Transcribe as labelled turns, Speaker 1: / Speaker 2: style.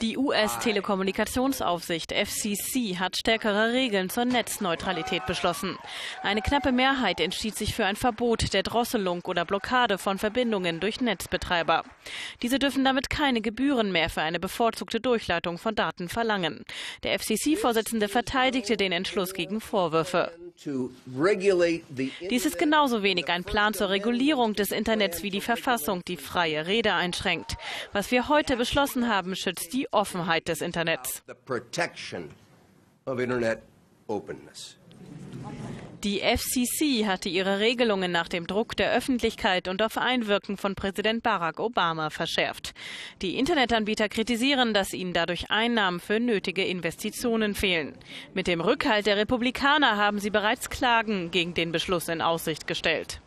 Speaker 1: Die US-Telekommunikationsaufsicht FCC hat stärkere Regeln zur Netzneutralität beschlossen. Eine knappe Mehrheit entschied sich für ein Verbot der Drosselung oder Blockade von Verbindungen durch Netzbetreiber. Diese dürfen damit keine Gebühren mehr für eine bevorzugte Durchleitung von Daten verlangen. Der FCC-Vorsitzende verteidigte den Entschluss gegen Vorwürfe. Dies ist genauso wenig ein Plan zur Regulierung des Internets wie die Verfassung, die freie Rede einschränkt. Was wir heute beschlossen haben, schützt die Offenheit des Internets. Die FCC hatte ihre Regelungen nach dem Druck der Öffentlichkeit und auf Einwirken von Präsident Barack Obama verschärft. Die Internetanbieter kritisieren, dass ihnen dadurch Einnahmen für nötige Investitionen fehlen. Mit dem Rückhalt der Republikaner haben sie bereits Klagen gegen den Beschluss in Aussicht gestellt.